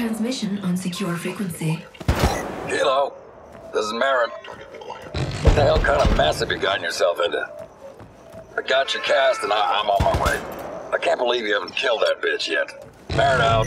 Transmission on secure frequency. Hello, this is Merit. What the hell kind of mess have you gotten yourself into? I got your cast and I, am on my way. I can't believe you haven't killed that bitch yet. Merit out.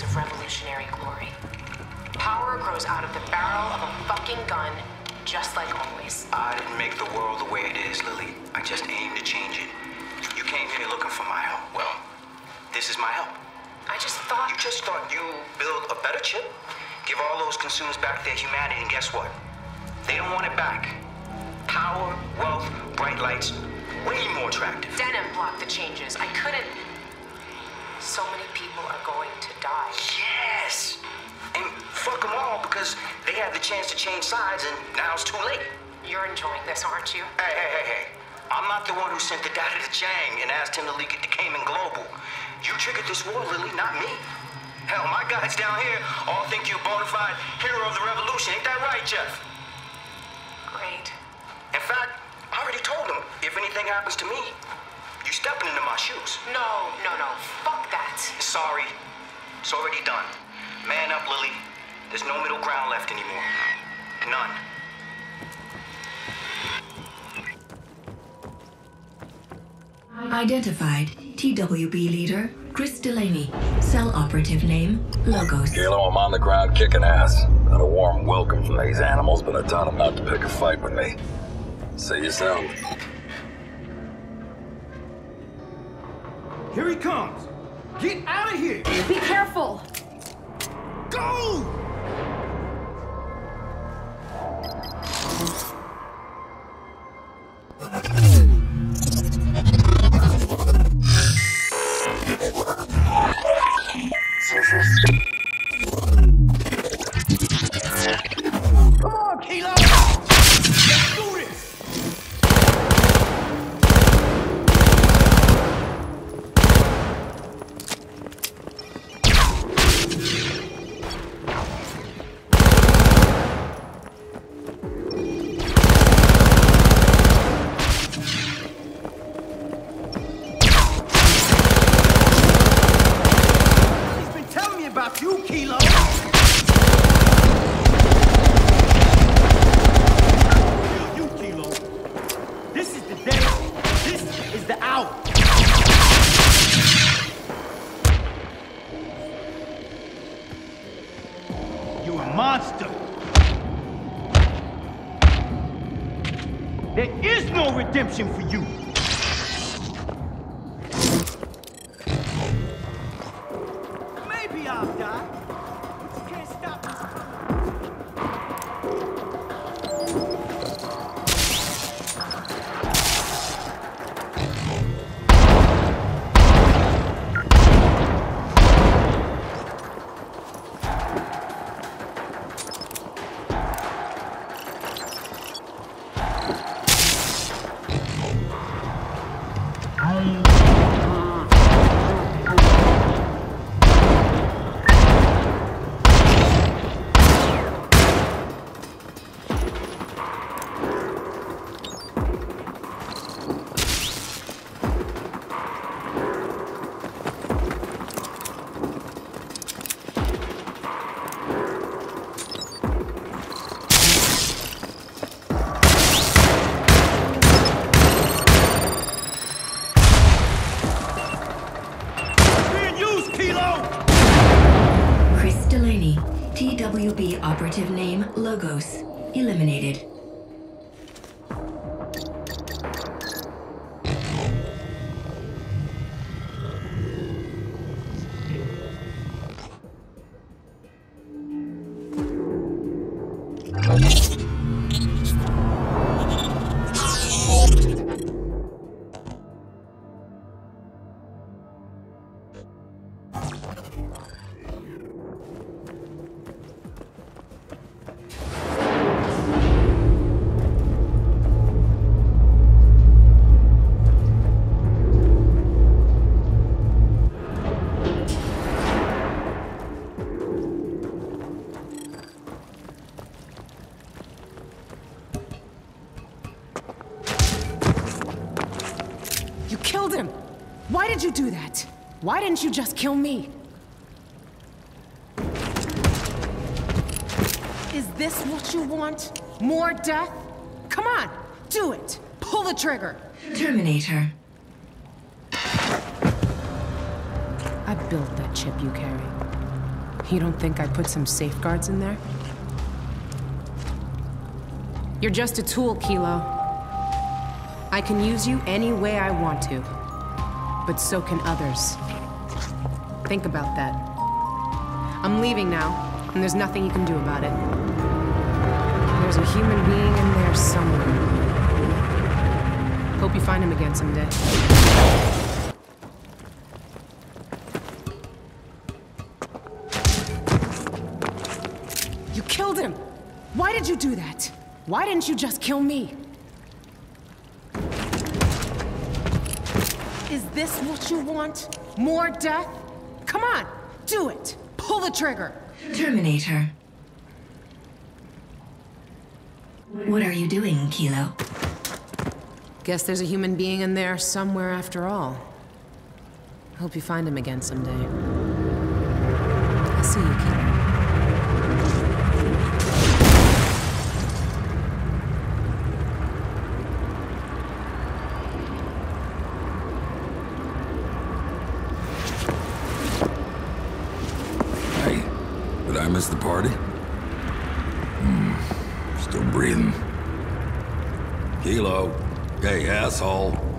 Blaze of revolutionary glory. Power grows out of the barrel of a fucking gun just like always. I didn't make the world the way it is, Lily. I just aim to change it. You came here looking for my help. Well, this is my help. I just thought... You just thought you build a better chip, give all those consumers back their humanity, and guess what? They don't want it back. Power, wealth, bright lights, way more attractive. Denham blocked the changes. I couldn't... So many people are going to die. Yes! And fuck them all because they had the chance to change sides and now it's too late. You're enjoying this, aren't you? Hey, hey, hey, hey. I'm not the one who sent the data to Chang and asked him to leak it to Cayman Global. You triggered this war, Lily, not me. Hell, my guys down here all think you're a bona fide hero of the revolution. Ain't that right, Jeff? Great. In fact, I already told them if anything happens to me, you're stepping into my shoes. No, no, no. Fuck. Sorry. It's already done. Man up, Lily. There's no middle ground left anymore. None. Identified. TWB leader, Kris Delaney. Cell operative name, Logos. Kilo, I'm on the ground kicking ass. Got a warm welcome from these animals, but I taught them not to pick a fight with me. See you soon. Here he comes! Get out of here! Be careful! Go! There is no redemption for you. Operative name Logos. Eliminated. Did you do that? Why didn't you just kill me? Is this what you want? More death? Come on, do it! Pull the trigger! Terminator. I built that chip you carry. You don't think I put some safeguards in there? You're just a tool, Kilo. I can use you any way I want to. But so can others. Think about that. I'm leaving now, and there's nothing you can do about it. There's a human being in there somewhere. Hope you find him again someday. You killed him! Why did you do that? Why didn't you just kill me? Is this what you want? More death? Come on, do it! Pull the trigger! Terminator. What are you doing, Kilo? Guess there's a human being in there somewhere after all. Hope you find him again someday. I'll see you, miss the party? Hmm, still breathing. Kilo. Hey, asshole.